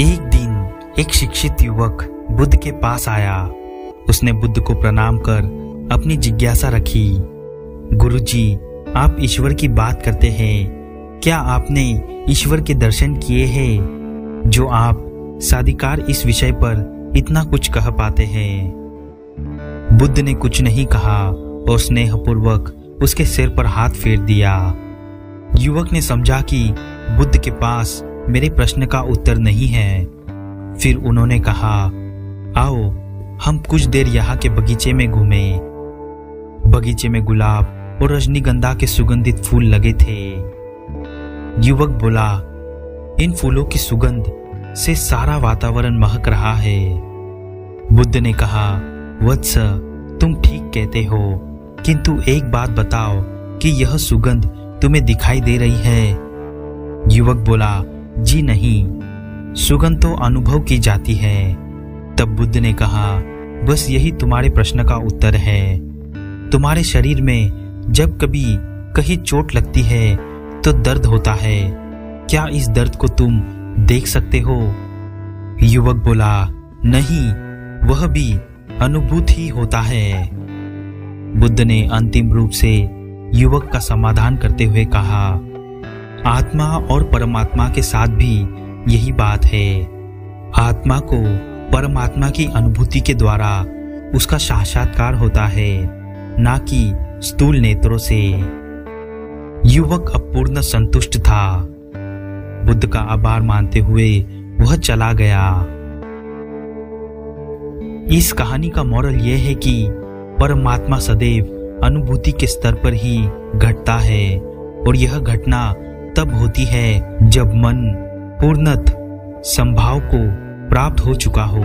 एक दिन एक शिक्षित युवक बुद्ध के पास आया। उसने बुद्ध को प्रणाम कर अपनी जिज्ञासा रखी। गुरुजी, आप ईश्वर की बात करते हैं। क्या आपने ईश्वर के दर्शन किए हैं? जो आप साधिकार इस विषय पर इतना कुछ कह पाते हैं। बुद्ध ने कुछ नहीं कहा और स्नेहपूर्वक उसके सिर पर हाथ फेर दिया। युवक ने समझा कि बुद्ध के पास मेरे प्रश्न का उत्तर नहीं है। फिर उन्होंने कहा, आओ, हम कुछ देर यहाँ के बगीचे में घूमे। बगीचे में गुलाब और रजनीगंधा के सुगंधित फूल लगे थे। युवक बोला, इन फूलों की सुगंध से सारा वातावरण महक रहा है। बुद्ध ने कहा, वत्स, तुम ठीक कहते हो, किंतु एक बात बताओ कि यह सुगंध तुम्हें दिखाई दे रही है। युवक बोला जी नहीं। सुगंध तो अनुभव की जाती है। तब बुद्ध ने कहा, बस यही तुम्हारे प्रश्न का उत्तर है। तुम्हारे शरीर में जब कभी कहीं चोट लगती है तो दर्द होता है। क्या इस दर्द को तुम देख सकते हो? युवक बोला, नहीं, वह भी अनुभूत ही होता है। बुद्ध ने अंतिम रूप से युवक का समाधान करते हुए कहा आत्मा और परमात्मा के साथ भी यही बात है। आत्मा को परमात्मा की अनुभूति के द्वारा उसका साक्षात्कार होता है, ना कि स्थूल नेत्रों से। युवक अपूर्ण संतुष्ट था। बुद्ध का आभार मानते हुए वह चला गया। इस कहानी का मॉरल यह है कि परमात्मा सदैव अनुभूति के स्तर पर ही घटता है और यह घटना तब होती है जब मन पूर्णत संभाव को प्राप्त हो चुका हो।